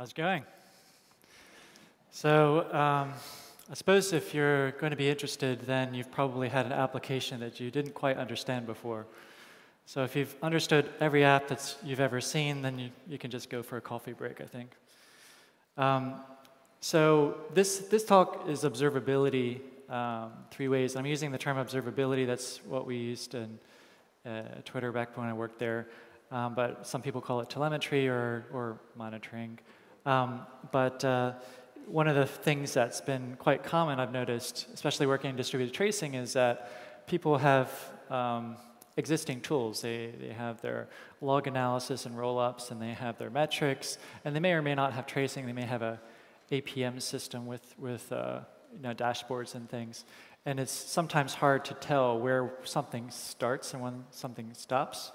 How's it going? So, um, I suppose if you're going to be interested, then you've probably had an application that you didn't quite understand before. So, if you've understood every app that you've ever seen, then you, you can just go for a coffee break, I think. Um, so, this, this talk is observability um, three ways. I'm using the term observability, that's what we used in uh, Twitter back when I worked there. Um, but some people call it telemetry or, or monitoring. Um, but uh, one of the things that's been quite common, I've noticed, especially working in distributed tracing, is that people have um, existing tools. They, they have their log analysis and rollups, and they have their metrics, and they may or may not have tracing. They may have a APM system with, with uh, you know, dashboards and things. And it's sometimes hard to tell where something starts and when something stops.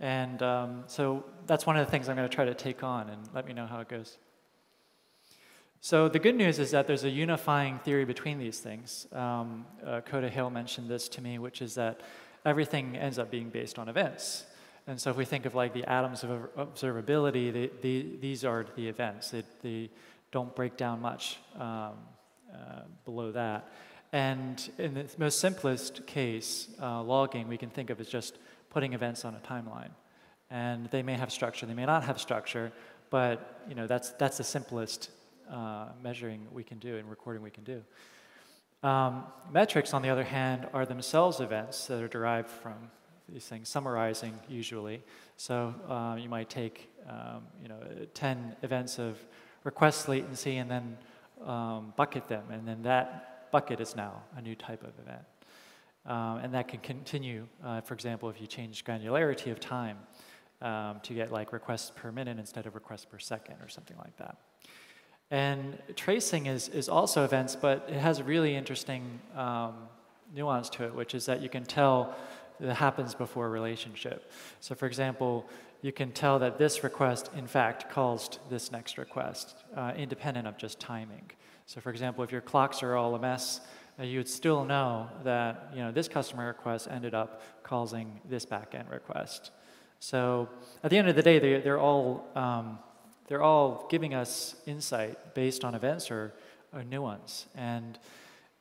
And um, so that's one of the things I'm going to try to take on, and let me know how it goes. So the good news is that there's a unifying theory between these things. Um, uh, Coda Hale mentioned this to me, which is that everything ends up being based on events. And so if we think of like the atoms of observability, these are the events. They, they, don't break down much um, uh, below that. And in the most simplest case, uh, logging, we can think of as just putting events on a timeline. And they may have structure, they may not have structure, but you know, that's, that's the simplest uh, measuring we can do and recording we can do. Um, metrics, on the other hand, are themselves events that are derived from these things, summarizing usually. So uh, you might take um, you know, 10 events of request latency and then um, bucket them, and then that bucket is now a new type of event. Um, and that can continue, uh, for example, if you change granularity of time um, to get like requests per minute instead of requests per second or something like that. And tracing is, is also events, but it has a really interesting um, nuance to it, which is that you can tell that happens before a relationship. So for example, you can tell that this request, in fact, calls this next request, uh, independent of just timing. So for example, if your clocks are all a mess, uh, you would still know that you know, this customer request ended up causing this backend request. So at the end of the day, they, they're all um, they're all giving us insight based on events or, or nuance. And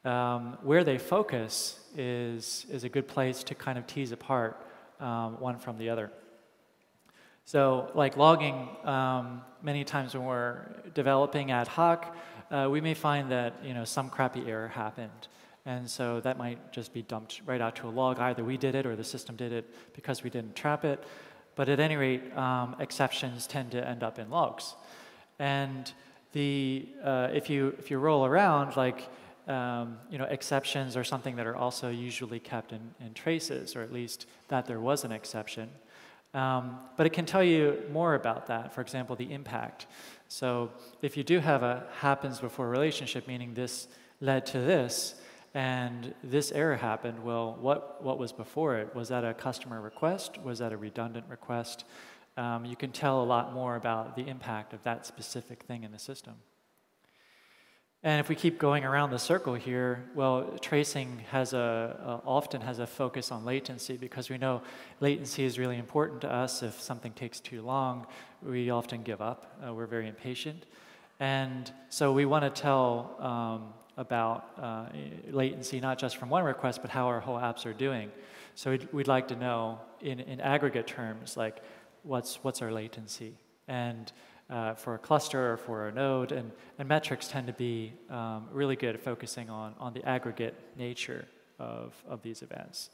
um, where they focus is, is a good place to kind of tease apart um, one from the other. So, like logging, um, many times when we're developing ad hoc, uh, we may find that you know some crappy error happened, and so that might just be dumped right out to a log. Either we did it or the system did it because we didn't trap it. But at any rate, um, exceptions tend to end up in logs. And the, uh, if, you, if you roll around, like, um, you know, exceptions are something that are also usually kept in, in traces, or at least that there was an exception. Um, but it can tell you more about that, for example, the impact. So if you do have a happens before relationship, meaning this led to this, and this error happened, well, what, what was before it? Was that a customer request? Was that a redundant request? Um, you can tell a lot more about the impact of that specific thing in the system. And if we keep going around the circle here, well, tracing has a, a, often has a focus on latency because we know latency is really important to us. If something takes too long, we often give up. Uh, we're very impatient. And so we want to tell um, about uh, latency, not just from one request, but how our whole apps are doing. So we'd, we'd like to know in, in aggregate terms, like what's, what's our latency? And uh, for a cluster or for a node, and, and metrics tend to be um, really good at focusing on, on the aggregate nature of, of these events.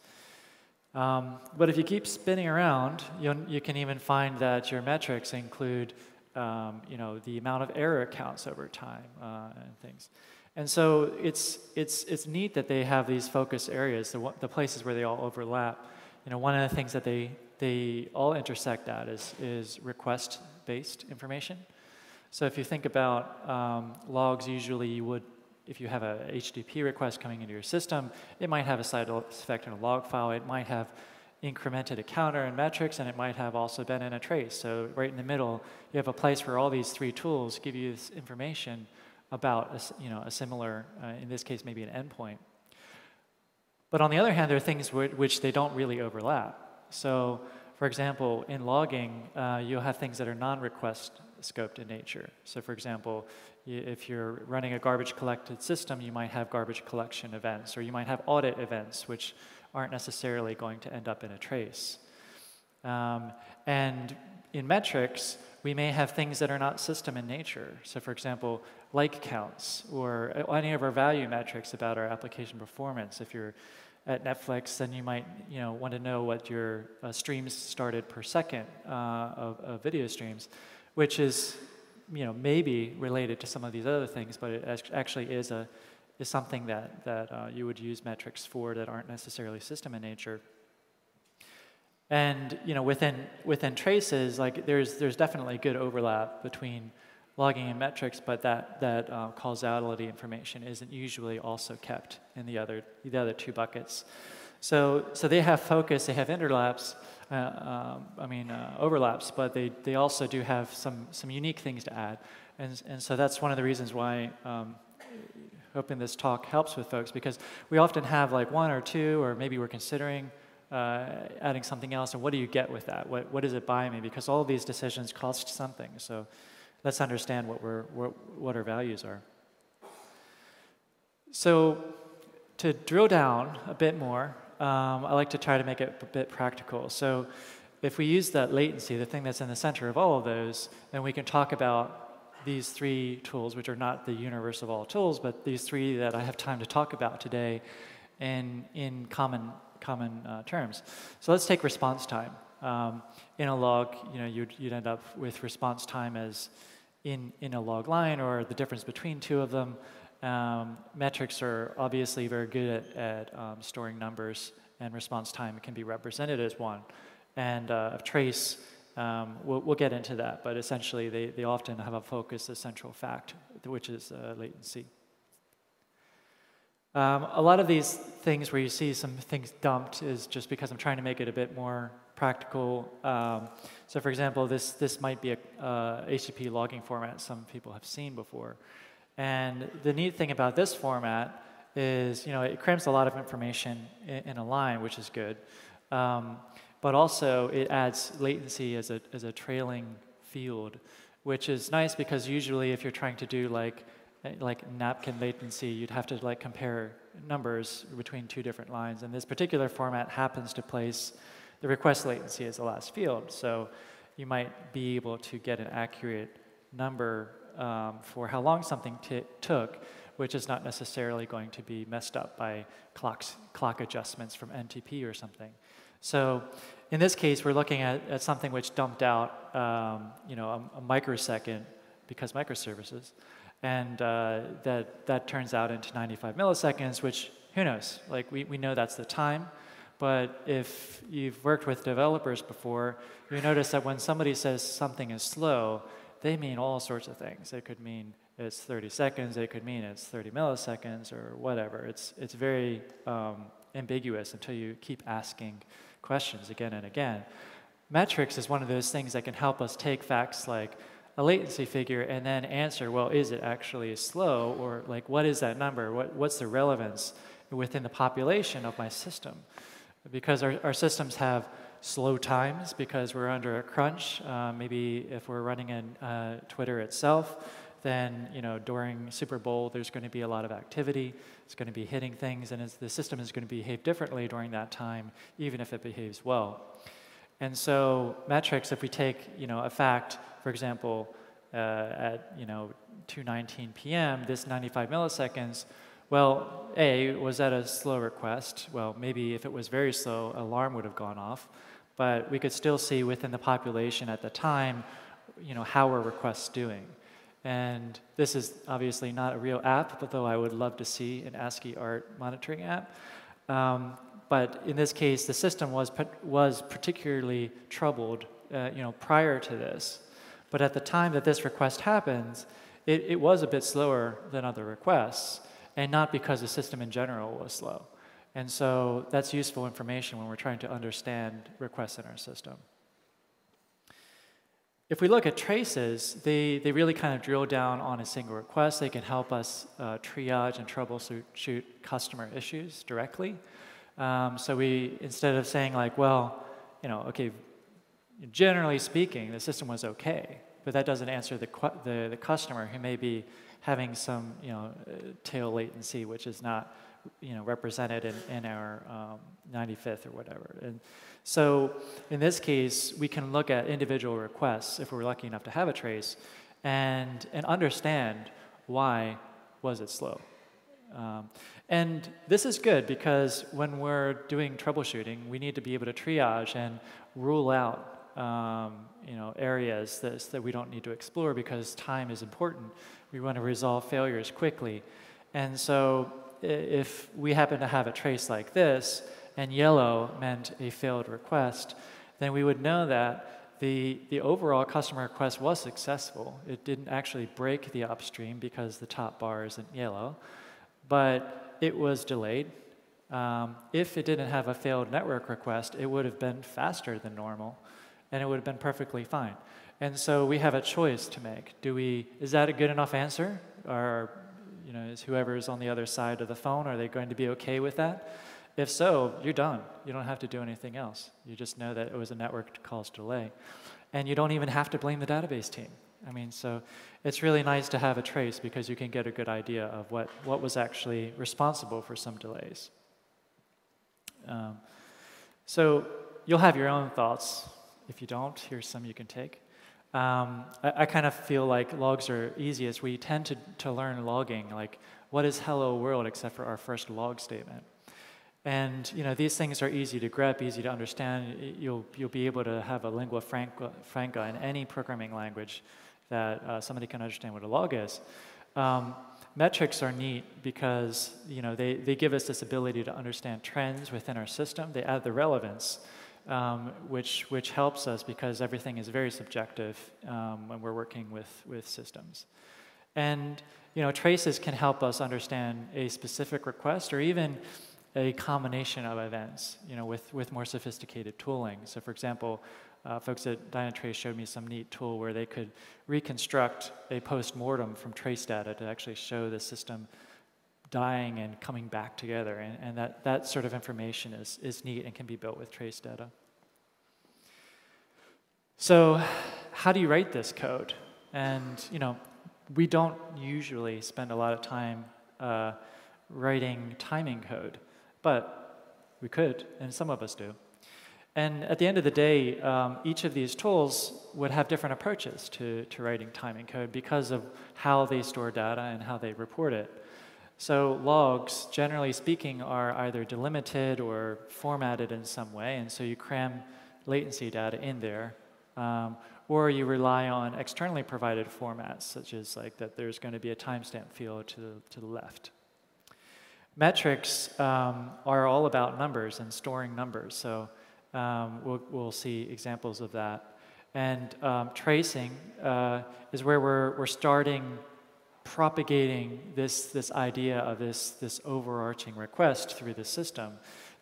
Um, but if you keep spinning around, you can even find that your metrics include um, you know, the amount of error counts over time uh, and things. And so it's, it's, it's neat that they have these focus areas, the, the places where they all overlap. You know, one of the things that they, they all intersect at is, is request-based information. So if you think about um, logs, usually you would, if you have a HTTP request coming into your system, it might have a side effect in a log file. It might have incremented a counter and metrics, and it might have also been in a trace. So right in the middle, you have a place where all these three tools give you this information about a, you know, a similar, uh, in this case, maybe an endpoint. But on the other hand, there are things which they don't really overlap. So, for example, in logging, uh, you'll have things that are non-request scoped in nature. So for example, if you're running a garbage collected system, you might have garbage collection events, or you might have audit events, which aren't necessarily going to end up in a trace. Um, and in metrics, we may have things that are not system in nature. So for example, like counts, or any of our value metrics about our application performance. If you're at Netflix, then you might you know, want to know what your uh, streams started per second uh, of, of video streams, which is you know, maybe related to some of these other things, but it actually is, a, is something that, that uh, you would use metrics for that aren't necessarily system in nature. And you know, within, within traces, like there's, there's definitely good overlap between logging and metrics, but that, that uh, causality information isn't usually also kept in the other, the other two buckets. So, so they have focus, they have interlaps, uh, um, I mean, uh, overlaps, but they, they also do have some, some unique things to add. And, and so that's one of the reasons why um, hoping this talk helps with folks because we often have like one or two, or maybe we're considering uh, adding something else, and what do you get with that? What, what does it buy me? Because all of these decisions cost something. So let's understand what, we're, what, what our values are. So to drill down a bit more, um, I like to try to make it a bit practical. So if we use that latency, the thing that's in the center of all of those, then we can talk about these three tools, which are not the universe of all tools, but these three that I have time to talk about today in, in common, common uh, terms. So let's take response time. Um, in a log, you know, you'd, you'd end up with response time as in, in a log line or the difference between two of them. Um, metrics are obviously very good at, at um, storing numbers, and response time can be represented as one. And uh, trace, um, we'll, we'll, get into that, but essentially they, they often have a focus, a central fact, which is uh, latency. Um, a lot of these things where you see some things dumped is just because I'm trying to make it a bit more practical. Um, so for example, this, this might be a uh, HTTP logging format some people have seen before. And the neat thing about this format is, you know, it crams a lot of information in, in a line, which is good. Um, but also it adds latency as a, as a trailing field, which is nice because usually if you're trying to do like, like napkin latency, you'd have to like compare numbers between two different lines. And this particular format happens to place the request latency is the last field. So you might be able to get an accurate number um, for how long something took, which is not necessarily going to be messed up by clocks, clock adjustments from NTP or something. So in this case, we're looking at, at something which dumped out um, you know, a, a, microsecond because microservices. And uh, that, that turns out into 95 milliseconds, which who knows? Like we, we know that's the time. But if you've worked with developers before, you notice that when somebody says something is slow, they mean all sorts of things. It could mean it's 30 seconds, it could mean it's 30 milliseconds or whatever. It's, it's very um, ambiguous until you keep asking questions again and again. Metrics is one of those things that can help us take facts like a latency figure and then answer, well, is it actually slow? Or like, what is that number? What, what's the relevance within the population of my system? Because our, our systems have slow times because we're under a crunch. Uh, maybe if we're running in uh, Twitter itself, then you know during Super Bowl there's going to be a lot of activity. It's going to be hitting things, and the system is going to behave differently during that time, even if it behaves well. And so metrics, if we take you know a fact, for example, uh, at you know 2:19 p.m., this 95 milliseconds. Well, A, was that a slow request? Well, maybe if it was very slow, alarm would have gone off but we could still see within the population at the time, you know, how are requests doing. And this is obviously not a real app, but though I would love to see an ASCII art monitoring app. Um, but in this case, the system was, was particularly troubled, uh, you know, prior to this. But at the time that this request happens, it, it was a bit slower than other requests, and not because the system in general was slow. And so that's useful information when we're trying to understand requests in our system. If we look at traces, they, they really kind of drill down on a single request. They can help us uh, triage and troubleshoot customer issues directly. Um, so we, instead of saying like, well, you know, okay, generally speaking, the system was okay, but that doesn't answer the, the, the customer who may be having some you know, tail latency, which is not you know, represented in, in our um, 95th or whatever. And so in this case, we can look at individual requests if we're lucky enough to have a trace and, and understand why was it slow. Um, and this is good because when we're doing troubleshooting, we need to be able to triage and rule out um, you know, areas that, that we don't need to explore because time is important. We want to resolve failures quickly. And so if we happen to have a trace like this, and yellow meant a failed request, then we would know that the, the overall customer request was successful. It didn't actually break the upstream because the top bar isn't yellow, but it was delayed. Um, if it didn't have a failed network request, it would have been faster than normal and it would have been perfectly fine. And so we have a choice to make. Do we, is that a good enough answer? Or, you know, is whoever is on the other side of the phone, are they going to be okay with that? If so, you're done. You don't have to do anything else. You just know that it was a network calls delay. And you don't even have to blame the database team. I mean, so it's really nice to have a trace because you can get a good idea of what, what was actually responsible for some delays. Um, so you'll have your own thoughts if you don't, here's some you can take. Um, I, I, kind of feel like logs are easiest. We tend to, to learn logging, like what is hello world except for our first log statement. And you know these things are easy to grep, easy to understand. You'll, you'll be able to have a lingua franca, franca in any programming language that uh, somebody can understand what a log is. Um, metrics are neat because you know they, they give us this ability to understand trends within our system. They add the relevance um, which, which helps us because everything is very subjective um, when we're working with, with systems. And you know, traces can help us understand a specific request or even a combination of events you know, with, with more sophisticated tooling. So for example, uh, folks at Dynatrace showed me some neat tool where they could reconstruct a post-mortem from trace data to actually show the system dying and coming back together. And, and that, that sort of information is, is neat and can be built with trace data. So how do you write this code? And, you know, we don't usually spend a lot of time uh, writing timing code, but we could, and some of us do. And at the end of the day, um, each of these tools would have different approaches to, to writing timing code because of how they store data and how they report it. So logs, generally speaking, are either delimited or formatted in some way, and so you cram latency data in there. Um, or you rely on externally provided formats, such as like that there's going to be a timestamp field to the, to the left. Metrics um, are all about numbers and storing numbers, so um, we'll, we'll, see examples of that. And um, tracing uh, is where we're, we're starting propagating this, this idea of this, this overarching request through the system.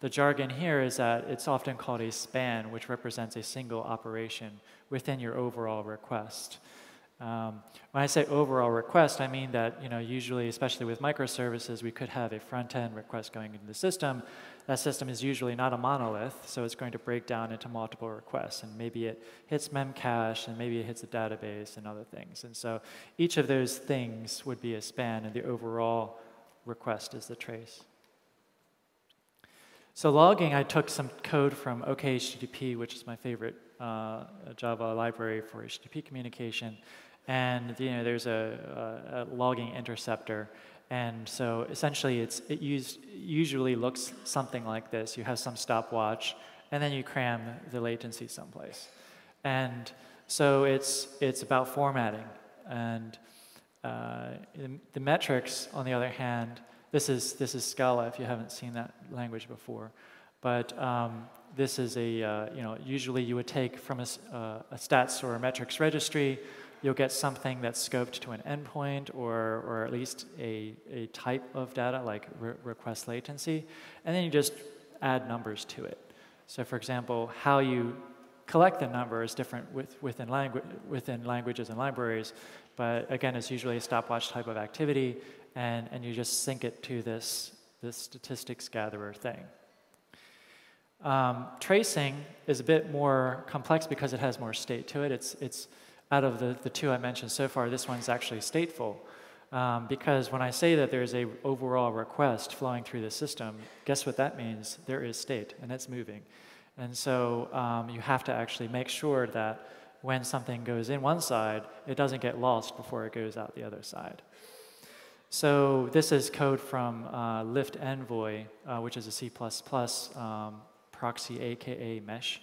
The jargon here is that it's often called a span, which represents a single operation within your overall request. Um, when I say overall request, I mean that you know usually, especially with microservices, we could have a front-end request going into the system. That system is usually not a monolith, so it's going to break down into multiple requests, and maybe it hits memcache, and maybe it hits a database and other things. And so each of those things would be a span, and the overall request is the trace. So logging, I took some code from OKHTTP, which is my favorite uh, Java library for HTTP communication, and you know, there's a, a, a logging interceptor. And so essentially, it's, it used, usually looks something like this. You have some stopwatch, and then you cram the latency someplace. And so it's, it's about formatting. And uh, the metrics, on the other hand, this is, this is Scala if you haven't seen that language before. But um, this is a, uh, you know, usually you would take from a, uh, a stats or a metrics registry, you'll get something that's scoped to an endpoint or, or at least a, a type of data like re request latency, and then you just add numbers to it. So for example, how you collect the number is different with, within, langu within languages and libraries, but again, it's usually a stopwatch type of activity, and, and you just sync it to this, this statistics gatherer thing. Um, tracing is a bit more complex because it has more state to it. It's, it's out of the, the two I mentioned so far, this one's actually stateful. Um, because when I say that there's a overall request flowing through the system, guess what that means? There is state, and it's moving. And so um, you have to actually make sure that when something goes in one side, it doesn't get lost before it goes out the other side. So this is code from uh, Lyft Envoy, uh, which is a C++ um, proxy, aka mesh.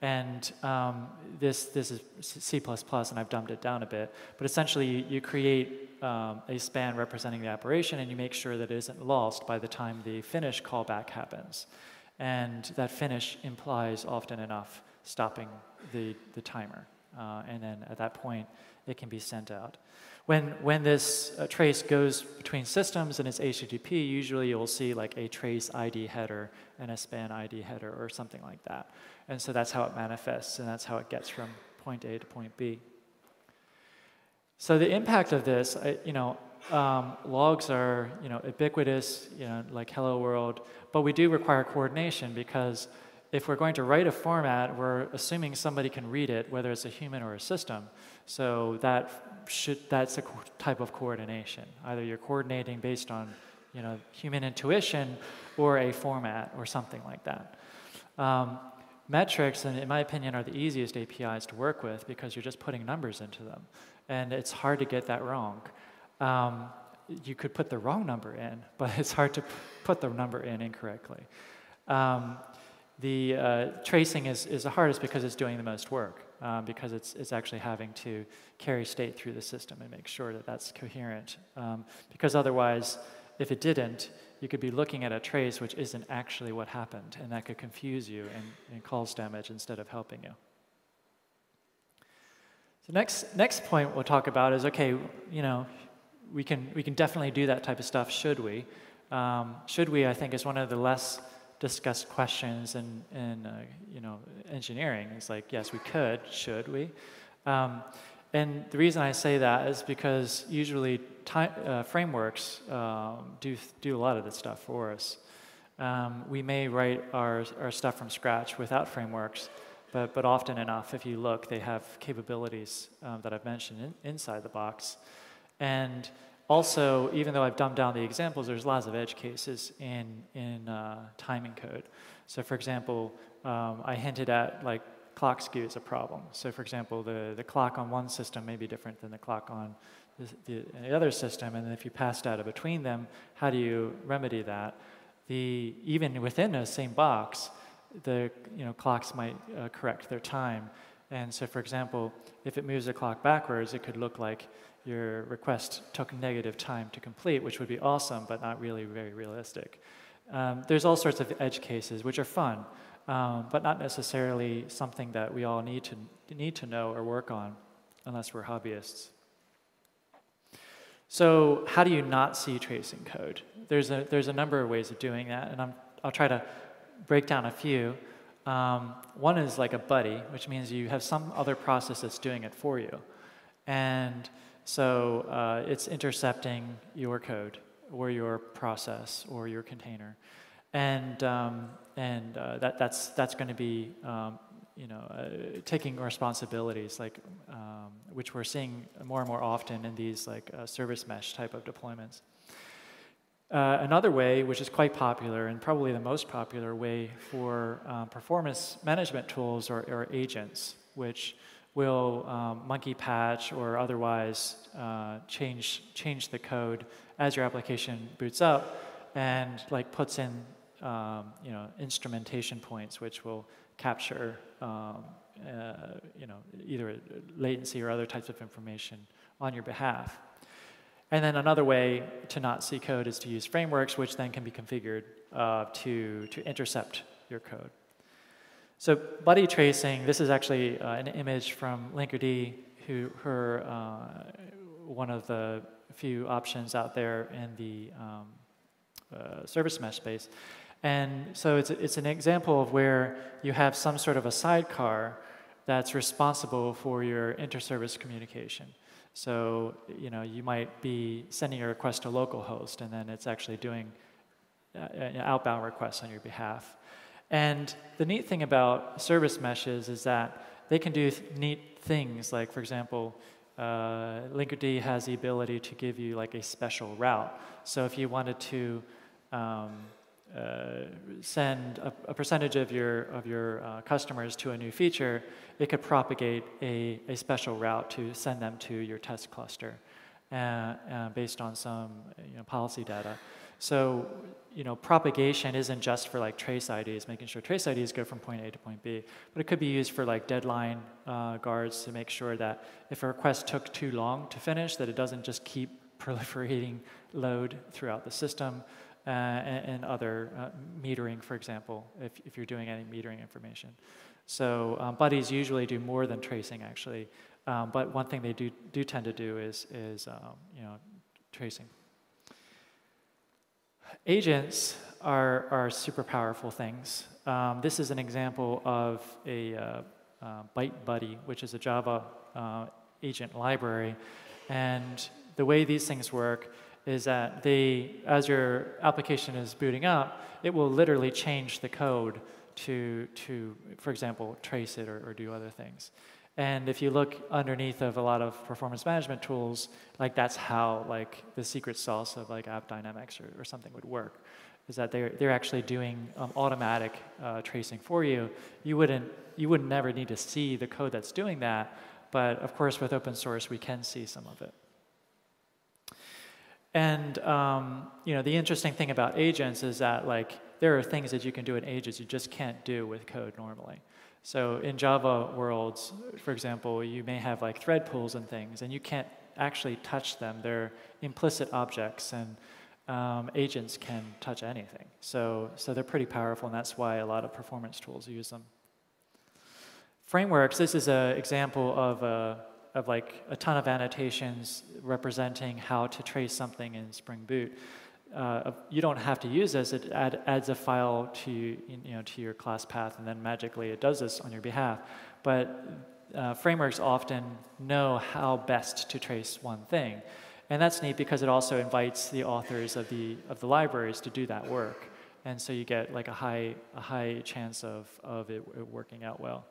And um, this, this is C++, and I've dumbed it down a bit. But essentially, you, create um, a span representing the operation, and you make sure that it isn't lost by the time the finish callback happens. And that finish implies often enough stopping the, the timer. Uh, and then at that point, it can be sent out. When, when this uh, trace goes between systems and it's HTTP, usually you'll see like a trace ID header and a span ID header or something like that. And so that's how it manifests, and that's how it gets from point A to point B. So the impact of this, you know, um, logs are, you know, ubiquitous, you know, like hello world, but we do require coordination because if we're going to write a format, we're assuming somebody can read it, whether it's a human or a system. So that should, that's a type of coordination. Either you're coordinating based on, you know, human intuition or a format or something like that. Um, metrics, in my opinion, are the easiest APIs to work with because you're just putting numbers into them. And it's hard to get that wrong. Um, you could put the wrong number in, but it's hard to put the number in incorrectly. Um, the uh, tracing is, is the hardest because it's doing the most work, um, because it's, it's actually having to carry state through the system and make sure that that's coherent. Um, because otherwise, if it didn't, you could be looking at a trace which isn't actually what happened, and that could confuse you and, and cause damage instead of helping you. So next, next point we'll talk about is, okay, you know, we can, we can definitely do that type of stuff, should we? Um, should we, I think, is one of the less discussed questions in, in uh, you know, engineering. It's like, yes, we could, should we? Um, and the reason I say that is because usually time, uh, frameworks um, do, do a lot of this stuff for us. Um, we may write our, our stuff from scratch without frameworks, but, but often enough, if you look, they have capabilities um, that I've mentioned in, inside the box. And also, even though I've dumbed down the examples, there's lots of edge cases in, in uh, timing code. So for example, um, I hinted at like clock skew is a problem. So for example, the, the clock on one system may be different than the clock on the, the, the other system, and if you pass data between them, how do you remedy that? The, even within the same box, the you know, clocks might uh, correct their time. And so for example, if it moves the clock backwards, it could look like your request took negative time to complete, which would be awesome, but not really very realistic. Um, there's all sorts of edge cases, which are fun um, but not necessarily something that we all need to, need to know or work on unless we're hobbyists. So how do you not see tracing code? There's a, there's a number of ways of doing that, and i will try to break down a few. Um, one is like a buddy, which means you have some other process that's doing it for you. And so uh, it's intercepting your code or your process or your container. And, um, and uh, that, that's, that's going to be um, you know, uh, taking responsibilities, like, um, which we're seeing more and more often in these like uh, service mesh type of deployments. Uh, another way, which is quite popular and probably the most popular way for um, performance management tools or, or agents, which will um, monkey patch or otherwise uh, change, change the code as your application boots up and like puts in um, you know, instrumentation points which will capture um, uh, you know, either latency or other types of information on your behalf. And then another way to not see code is to use frameworks, which then can be configured uh, to, to intercept your code. So buddy tracing, this is actually uh, an image from Linkerd, who her uh, one of the few options out there in the um, uh, service mesh space. And so it's, it's an example of where you have some sort of a sidecar that's responsible for your inter-service communication. So, you know, you might be sending a request to localhost, and then it's actually doing uh, outbound requests on your behalf. And the neat thing about service meshes is that they can do th neat things, like, for example, uh, Linkerd has the ability to give you like a special route. So if you wanted to um, uh, send a, a, percentage of your, of your uh, customers to a new feature, it could propagate a, a special route to send them to your test cluster uh, uh based on some you know, policy data. So you know, propagation isn't just for like trace IDs, making sure trace IDs go from point A to point B, but it could be used for like deadline uh, guards to make sure that if a request took too long to finish, that it doesn't just keep proliferating load throughout the system, uh, and, and, other uh, metering, for example, if, if you're doing any metering information. So um, buddies usually do more than tracing, actually, um, but one thing they do, do tend to do is, is um, you know, tracing. Agents are, are super powerful things. Um, this is an example of a uh, uh, Byte Buddy, which is a Java uh, agent library. And the way these things work is that they, as your application is booting up, it will literally change the code to, to for example, trace it or, or do other things. And if you look underneath of a lot of performance management tools, like that's how like the secret sauce of like AppDynamics or, or something would work, is that they're, they're actually doing um, automatic uh, tracing for you. You wouldn't, you would never need to see the code that's doing that, but of course with open source we can see some of it. And um, you know the interesting thing about agents is that like there are things that you can do in agents you just can't do with code normally. So in Java worlds, for example, you may have like thread pools and things, and you can't actually touch them. They're implicit objects, and um, agents can touch anything. So, so they're pretty powerful, and that's why a lot of performance tools use them. Frameworks, this is an example of, a, of like a ton of annotations representing how to trace something in Spring Boot uh, you don't have to use this. It add, adds a file to you know to your class path, and then magically it does this on your behalf. But uh, frameworks often know how best to trace one thing, and that's neat because it also invites the authors of the of the libraries to do that work, and so you get like a high a high chance of of it, it working out well.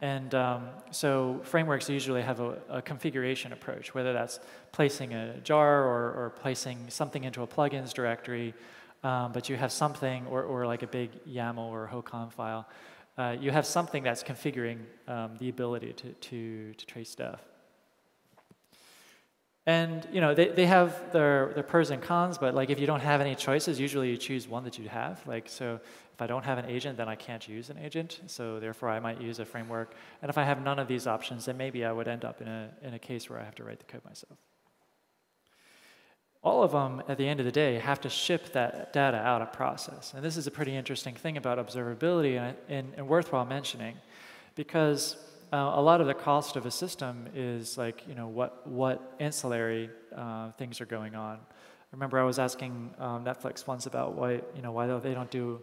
And um, so frameworks usually have a, a, configuration approach, whether that's placing a jar or, or placing something into a plugins directory, um, but you have something, or, or like a big YAML or HOCON file, uh, you have something that's configuring um, the ability to, to, to trace stuff. And you know they, they have their, their pros and cons, but like if you don't have any choices, usually you choose one that you have. Like so, if I don't have an agent, then I can't use an agent, so therefore I might use a framework. And if I have none of these options, then maybe I would end up in a, in a case where I have to write the code myself. All of them, at the end of the day, have to ship that data out of process. And this is a pretty interesting thing about observability and, and, and worthwhile mentioning, because uh, a lot of the cost of a system is like, you know, what, what ancillary uh, things are going on. I remember I was asking um, Netflix once about why, you know, why they don't do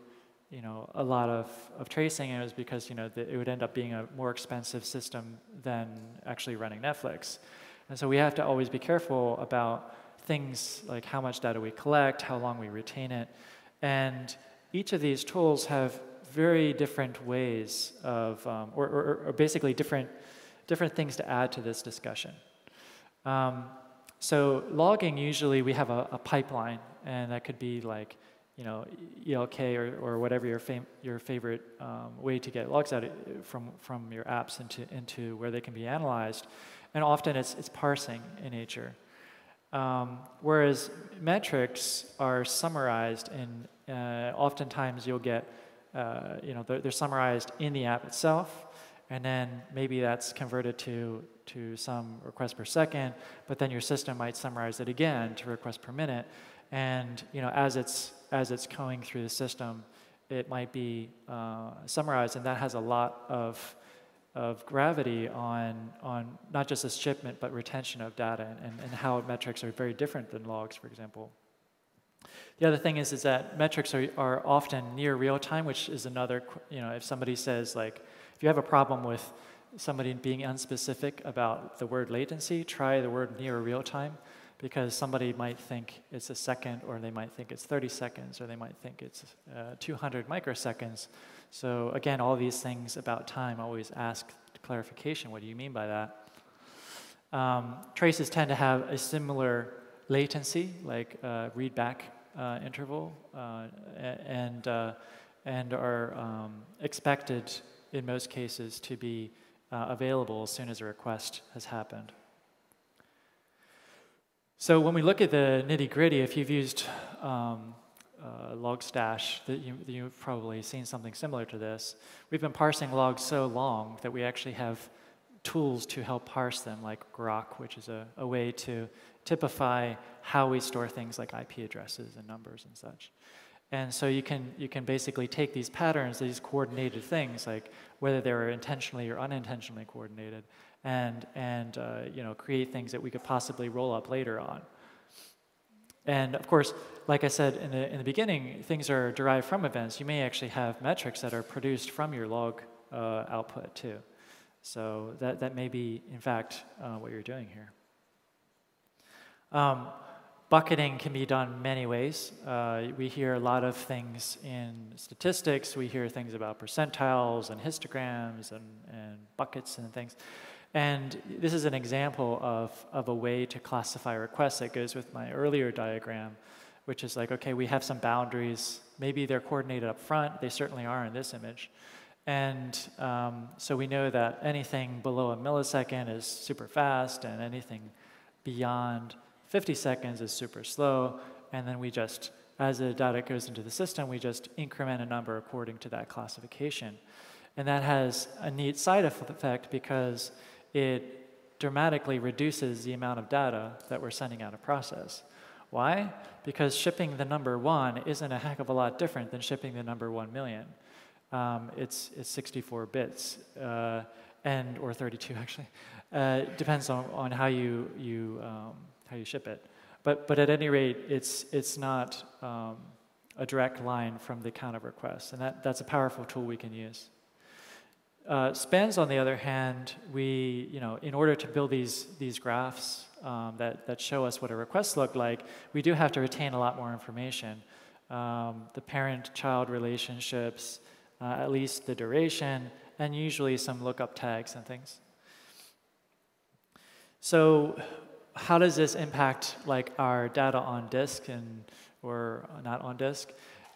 you know, a lot of, of tracing, and it was because, you know, the, it would end up being a more expensive system than actually running Netflix. And so we have to always be careful about things like how much data we collect, how long we retain it. And each of these tools have very different ways of, um, or, or, or, basically different, different things to add to this discussion. Um, so logging, usually we have a, a pipeline, and that could be like you know, ELK or, or whatever your, your favorite um, way to get logs out uh, from, from your apps into, into where they can be analyzed. And often it's, it's parsing in nature. Um, whereas metrics are summarized in, uh, oftentimes you'll get, uh, you know, they're, they're, summarized in the app itself, and then maybe that's converted to, to some request per second, but then your system might summarize it again to request per minute. And, you know, as it's as it's going through the system, it might be uh, summarized, and that has a lot of, of gravity on, on not just the shipment, but retention of data, and, and how metrics are very different than logs, for example. The other thing is, is that metrics are, are often near real time, which is another, you know, if somebody says, like, if you have a problem with somebody being unspecific about the word latency, try the word near real time because somebody might think it's a second, or they might think it's 30 seconds, or they might think it's uh, 200 microseconds. So again, all these things about time always ask clarification. What do you mean by that? Um, traces tend to have a similar latency, like uh, read-back uh, interval, uh, and uh, and are um, expected in most cases to be uh, available as soon as a request has happened. So when we look at the nitty gritty, if you've used um, uh, Logstash, that you, you've probably seen something similar to this. We've been parsing logs so long that we actually have tools to help parse them, like Grok, which is a, a way to typify how we store things like IP addresses and numbers and such. And so you can, you can basically take these patterns, these coordinated things, like whether they were intentionally or unintentionally coordinated, and, and uh, you know, create things that we could possibly roll up later on. And of course, like I said in the, in the beginning, things are derived from events. You may actually have metrics that are produced from your log uh, output too. So that, that may be, in fact, uh, what you're doing here. Um, bucketing can be done many ways. Uh, we hear a lot of things in statistics. We hear things about percentiles and histograms and, and buckets and things. And this is an example of, of a way to classify requests that goes with my earlier diagram, which is like, okay, we have some boundaries. Maybe they're coordinated up front. They certainly are in this image. And um, so we know that anything below a millisecond is super fast, and anything beyond 50 seconds is super slow. And then we just, as the data goes into the system, we just increment a number according to that classification. And that has a neat side effect because it dramatically reduces the amount of data that we're sending out of process. Why? Because shipping the number one isn't a heck of a lot different than shipping the number one million. Um, it's, it's 64 bits, uh, and or 32 actually. Uh, depends on, on how you, you, um, how you ship it. But, but at any rate, it's, it's not um, a direct line from the count of requests, and that, that's a powerful tool we can use. Uh, spans, on the other hand, we, you know, in order to build these, these graphs um, that, that show us what a request looked like, we do have to retain a lot more information. Um, the parent-child relationships, uh, at least the duration, and usually some lookup tags and things. So how does this impact like our data on disk and or not on disk?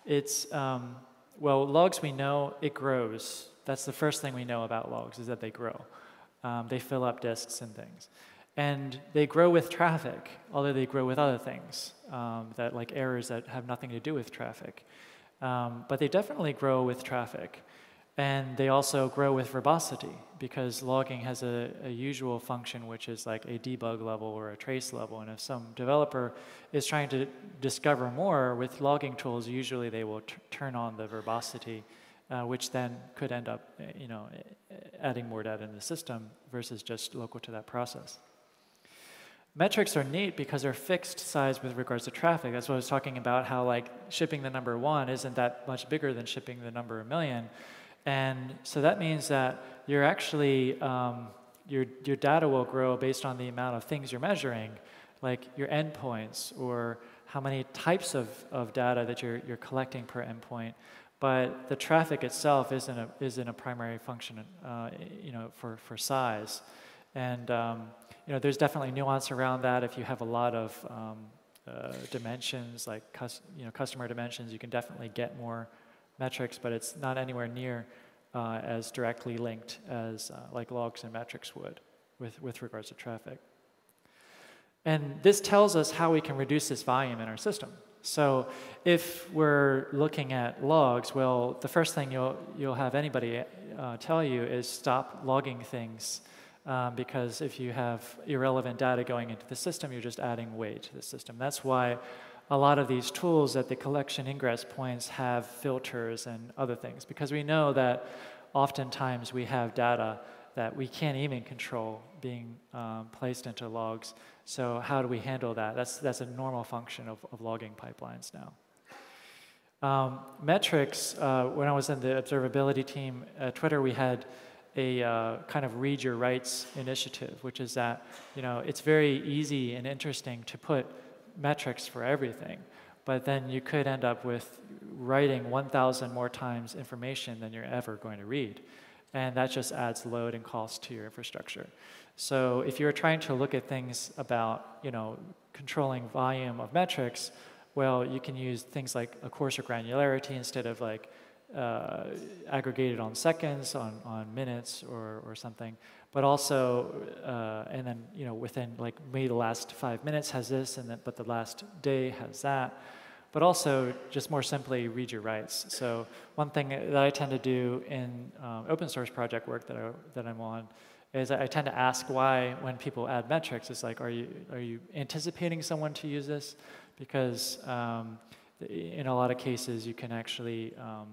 It's, um, well, logs we know, it grows. That's the first thing we know about logs is that they grow. Um, they fill up disks and things. And they grow with traffic, although they grow with other things, um, that like errors that have nothing to do with traffic. Um, but they definitely grow with traffic. And they also grow with verbosity because logging has a, a, usual function which is like a debug level or a trace level. And if some developer is trying to discover more with logging tools, usually they will turn on the verbosity uh, which then could end up, uh, you know, adding more data in the system versus just local to that process. Metrics are neat because they're fixed size with regards to traffic. That's what I was talking about, how like shipping the number one isn't that much bigger than shipping the number a million. And so that means that you're actually, um, your, your data will grow based on the amount of things you're measuring, like your endpoints or how many types of, of data that you're, you're collecting per endpoint. But the traffic itself isn't a, isn't a primary function uh, you know, for, for size. And um, you know, there's definitely nuance around that. If you have a lot of um, uh, dimensions, like you know, customer dimensions, you can definitely get more metrics, but it's not anywhere near uh, as directly linked as uh, like logs and metrics would with, with regards to traffic. And this tells us how we can reduce this volume in our system. So if we're looking at logs, well, the first thing you'll, you'll have anybody uh, tell you is stop logging things um, because if you have irrelevant data going into the system, you're just adding weight to the system. That's why a lot of these tools at the collection ingress points have filters and other things because we know that oftentimes we have data that we can't even control being um, placed into logs. So how do we handle that? That's, that's a normal function of, of logging pipelines now. Um, metrics, uh, when I was in the observability team at Twitter, we had a uh, kind of read your writes initiative, which is that you know it's very easy and interesting to put metrics for everything, but then you could end up with writing 1,000 more times information than you're ever going to read, and that just adds load and cost to your infrastructure. So if you're trying to look at things about you know controlling volume of metrics, well, you can use things like a coarser granularity instead of like uh, aggregated on seconds, on, on minutes or, or something. But also, uh, and then, you know, within like maybe the last five minutes has this, and then, but the last day has that. But also, just more simply, read your writes. So one thing that I tend to do in um, open source project work that, I, that I'm on is I tend to ask why when people add metrics, it's like, are you, are you anticipating someone to use this? Because um, in a lot of cases, you can actually um,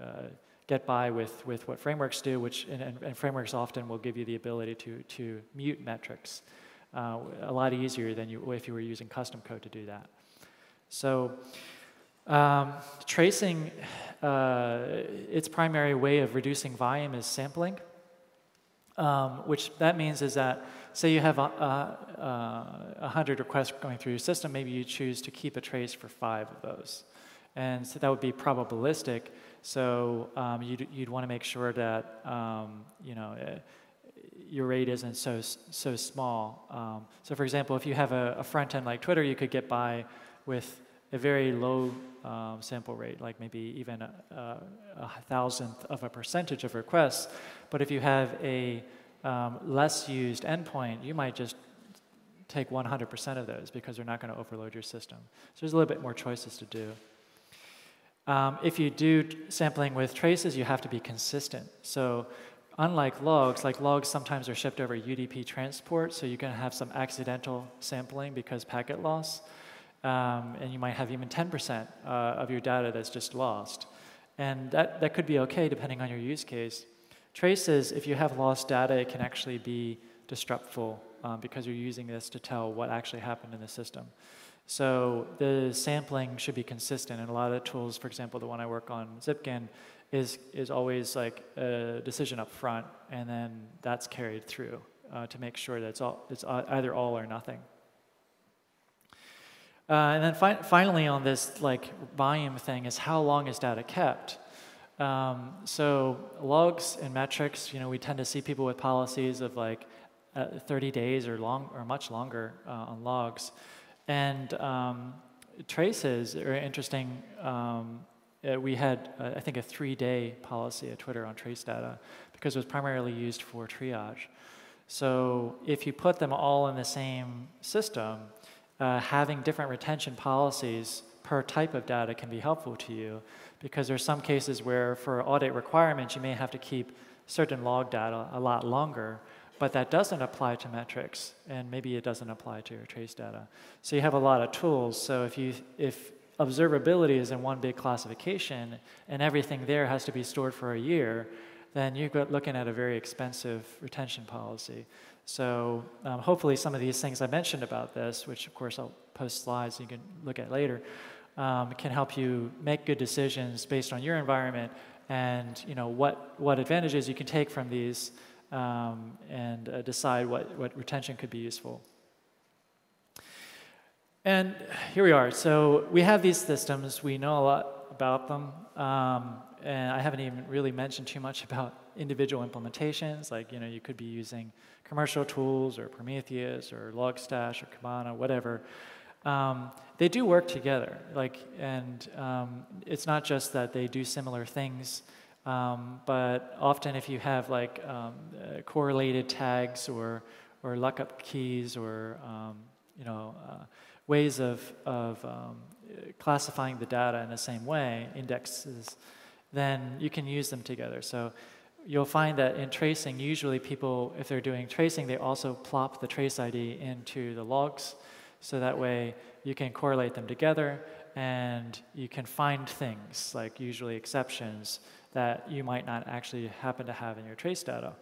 uh, get by with, with what frameworks do, which and, and, frameworks often will give you the ability to, to mute metrics uh, a lot easier than you, if you were using custom code to do that. So um, tracing, uh, its primary way of reducing volume is sampling, um, which that means is that say you have a, a, a, 100 requests going through your system, maybe you choose to keep a trace for five of those. And so that would be probabilistic. So um, you'd, you'd want to make sure that um, you know uh, your rate isn't so so small. Um, so for example, if you have a, a, front end like Twitter, you could get by with a very low um, sample rate, like maybe even a, a, a, thousandth of a percentage of requests. But if you have a um, less used endpoint, you might just take 100% of those because they're not going to overload your system. So there's a little bit more choices to do. Um, if you do sampling with traces, you have to be consistent. So unlike logs, like logs sometimes are shipped over UDP transport, so you can have some accidental sampling because packet loss. Um, and you might have even 10% uh, of your data that's just lost. And that, that could be okay depending on your use case. Traces, if you have lost data, it can actually be disruptful um, because you're using this to tell what actually happened in the system. So the sampling should be consistent, and a lot of the tools, for example, the one I work on, Zipkin, is, is always like a decision up front, and then that's carried through uh, to make sure that it's, all, it's either all or nothing. Uh, and then fi finally on this like volume thing is how long is data kept? Um, so logs and metrics, you know, we tend to see people with policies of like uh, 30 days or long or much longer uh, on logs. And um, traces are interesting. Um, uh, we had, uh, I think, a three-day policy at Twitter on trace data because it was primarily used for triage. So if you put them all in the same system, uh, having different retention policies per type of data can be helpful to you because there's some cases where for audit requirements, you may have to keep certain log data a lot longer but that doesn't apply to metrics, and maybe it doesn't apply to your trace data. So you have a lot of tools. So if you if observability is in one big classification and everything there has to be stored for a year, then you're looking at a very expensive retention policy. So um, hopefully some of these things I mentioned about this, which of course I'll post slides you can look at later, um, can help you make good decisions based on your environment and you know what, what advantages you can take from these um, and uh, decide what, what retention could be useful. And here we are. So we have these systems. We know a lot about them. Um, and I haven't even really mentioned too much about individual implementations. Like, you know, you could be using commercial tools or Prometheus or Logstash or Kibana, whatever. Um, they do work together. Like, and um, it's not just that they do similar things um, but often if you have like um, uh, correlated tags or, or lookup keys or um, you know, uh, ways of, of um, classifying the data in the same way, indexes, then you can use them together. So you'll find that in tracing, usually people, if they're doing tracing, they also plop the trace ID into the logs. So that way you can correlate them together and you can find things, like usually exceptions, that you might not actually happen to have in your trace data.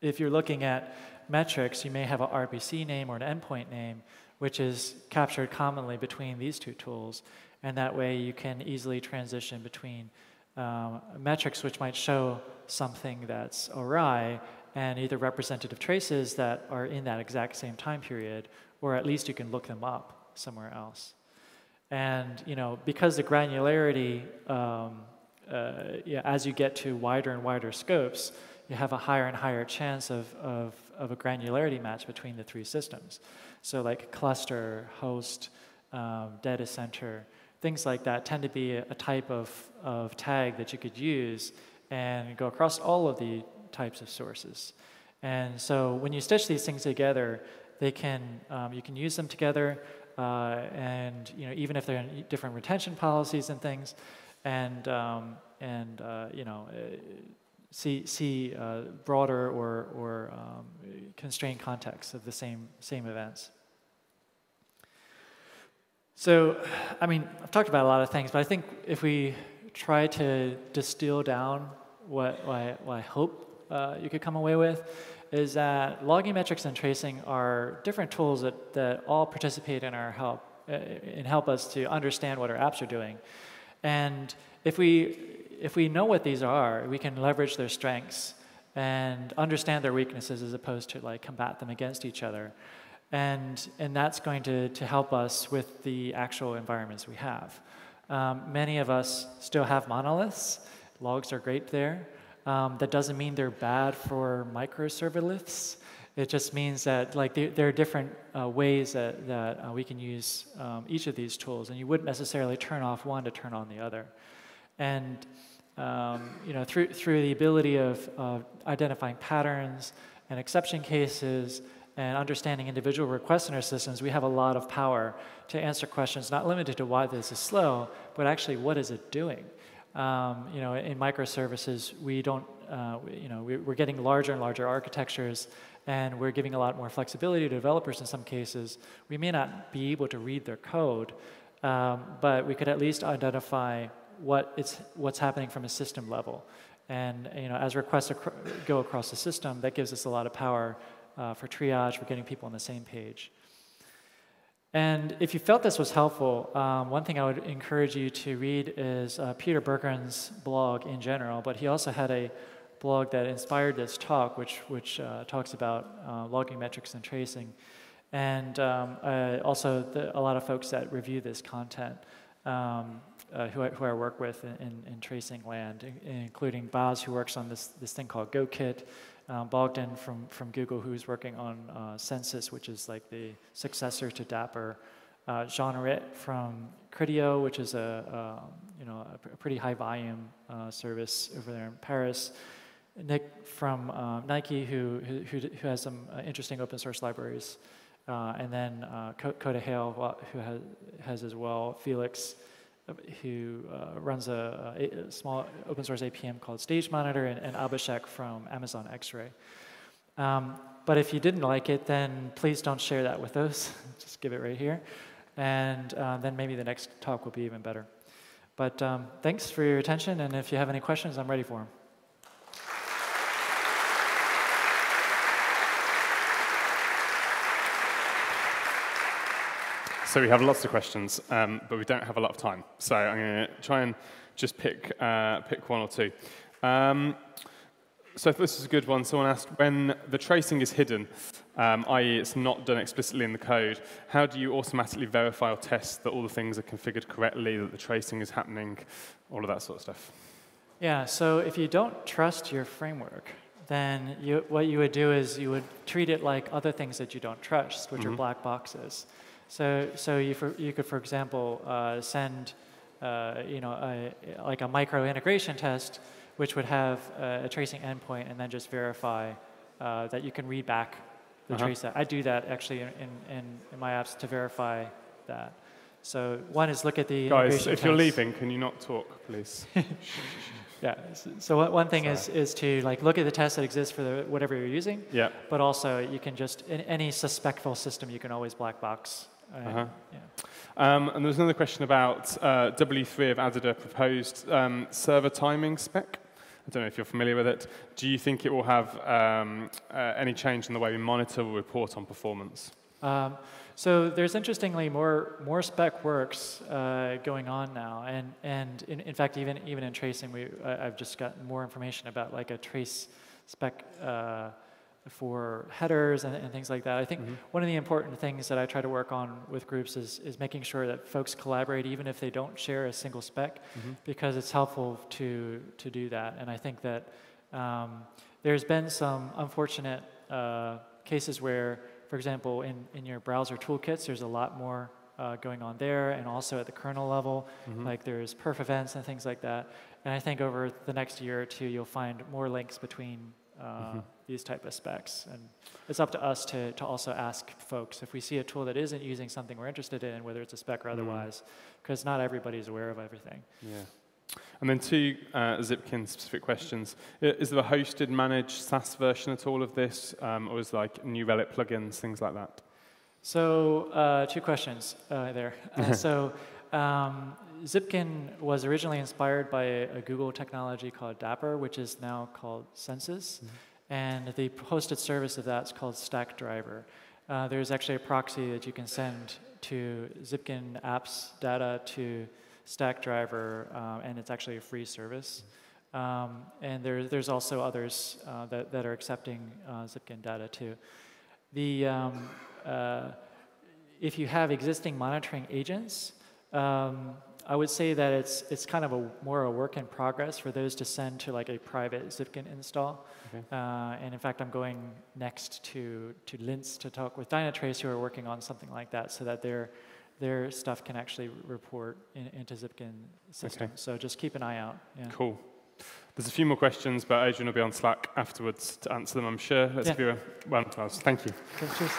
If you're looking at metrics, you may have an RPC name or an endpoint name, which is captured commonly between these two tools, and that way you can easily transition between um, metrics which might show something that's awry and either representative traces that are in that exact same time period, or at least you can look them up somewhere else. And you know, because the granularity, um, uh, yeah, as you get to wider and wider scopes, you have a higher and higher chance of, of, of a granularity match between the three systems. So like cluster, host, um, data center, things like that tend to be a, type of, of tag that you could use and go across all of the types of sources. And so when you stitch these things together, they can, um, you can use them together, uh, and you know, even if they're in different retention policies and things, and, um, and uh, you know, uh, see, see uh, broader or, or um, constrained contexts of the same, same events. So, I mean, I've talked about a lot of things, but I think if we try to distill down what, what, I, what I hope uh, you could come away with, is that logging metrics and tracing are different tools that, that all participate in our help, uh, and help us to understand what our apps are doing. And if we, if we know what these are, we can leverage their strengths and understand their weaknesses as opposed to like combat them against each other. And, and that's going to, to help us with the actual environments we have. Um, many of us still have monoliths. Logs are great there. Um, that doesn't mean they're bad for microserverless. It just means that like there, there are different uh, ways that, that uh, we can use um, each of these tools, and you wouldn't necessarily turn off one to turn on the other. And um, you know, through, through the ability of uh, identifying patterns and exception cases and understanding individual requests in our systems, we have a lot of power to answer questions not limited to why this is slow, but actually what is it doing? Um, you know, in microservices, we don't, uh, you know, we're getting larger and larger architectures, and we're giving a lot more flexibility to developers in some cases. We may not be able to read their code, um, but we could at least identify what it's, what's happening from a system level. And you know, as requests go across the system, that gives us a lot of power uh, for triage, for getting people on the same page. And if you felt this was helpful, um, one thing I would encourage you to read is uh, Peter Bourgon's blog in general, but he also had a blog that inspired this talk, which, which uh, talks about uh, logging metrics and tracing. And um, also the, a lot of folks that review this content um, uh, who, I, who I work with in, in, in tracing land, including Baz, who works on this, this thing called GoKit, um, Bogdan from, from Google, who's working on uh, Census, which is like the successor to Dapper, Uh, Jean Rit from Criteo, which is a, you know, a, pretty high volume uh, service over there in Paris. Nick from uh, Nike, who, who, who, has some uh, interesting open source libraries. Uh, and then Coda Hale, who has, has as well Felix, who uh, runs a, a, small open source APM called Stage Monitor, and, and Abhishek from Amazon X-Ray. Um, but if you didn't like it, then please don't share that with us. Just give it right here. And uh, then maybe the next talk will be even better. But um, thanks for your attention, and if you have any questions, I'm ready for them. So we have lots of questions, um, but we don't have a lot of time. So I'm going to try and just pick, uh, pick one or two. Um, so this is a good one. Someone asked, when the tracing is hidden, um, i.e. it's not done explicitly in the code, how do you automatically verify or test that all the things are configured correctly, that the tracing is happening, all of that sort of stuff? Yeah, so if you don't trust your framework, then you, what you would do is you would treat it like other things that you don't trust, which mm -hmm. are mm-hmm. black boxes. So, so you, for, you could, for example, uh, send uh, you know, a, like a micro integration test, which would have a, a tracing endpoint and then just verify uh, that you can read back the -huh. trace that. I do that actually in, in, in, my apps to verify that. So one is look at the Guys, if you're leaving, can you not talk, please? yeah. So one thing is is to like look at the test that exists for the, whatever you're using. Yeah. But also you can just in any suspectful system you can always black box uh-huh. Yeah. Um, and there's another question about uh, W3 have added a proposed um, server timing spec. I don't know if you're familiar with it. Do you think it will have um, uh, any change in the way we monitor or report on performance? Um, so there's interestingly more more spec works uh, going on now, and and in, in fact even even in tracing, we I, have just gotten more information about like a trace spec. For headers and, and, things like that. I think mm-hmm. one of the important things that I try to work on with groups is, is making sure that folks collaborate even if they don't share a single spec mm-hmm. because it's helpful to, to do that. And I think that um, there's been some unfortunate uh, cases where, for example, in, in your browser toolkits, there's a lot more uh, going on there and also at the kernel level, mm-hmm. like there's perf events and things like that. And I think over the next year or two, you'll find more links between uh, mm-hmm. These type of specs. And it's up to us to, to also ask folks if we see a tool that isn't using something we're interested in, whether it's a spec or mm. otherwise, because not everybody's aware of everything. Yeah. And then two uh, Zipkin specific questions. Is there a hosted managed SaaS version at all of this, um, or is like New Relic plugins, things like that? So uh, two questions uh, there. Uh, so um, Zipkin was originally inspired by a, a, Google technology called Dapper, which is now called Census. Mm-hmm. And the hosted service of that is called Stackdriver. Uh, there's actually a proxy that you can send to Zipkin apps data to Stackdriver, uh, and it's actually a free service. Um, and there, there's also others uh, that, that are accepting uh, Zipkin data too. The, um, uh, if you have existing monitoring agents, um, I would say that it's, it's kind of a more a work in progress for those to send to like a private Zipkin install. Okay. Uh, and in fact, I'm going next to, to Linz to talk with Dynatrace who are working on something like that so that their, their stuff can actually report in, into Zipkin system. Okay. So just keep an eye out. Yeah. Cool. There's a few more questions, but Adrian will be on Slack afterwards to answer them, I'm sure. Let's yeah. give you a round of applause. Thank you. Okay, cheers.